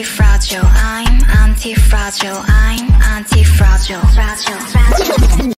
anti-fragile. I'm anti-fragile. I'm anti-fragile. Fragile, fragile.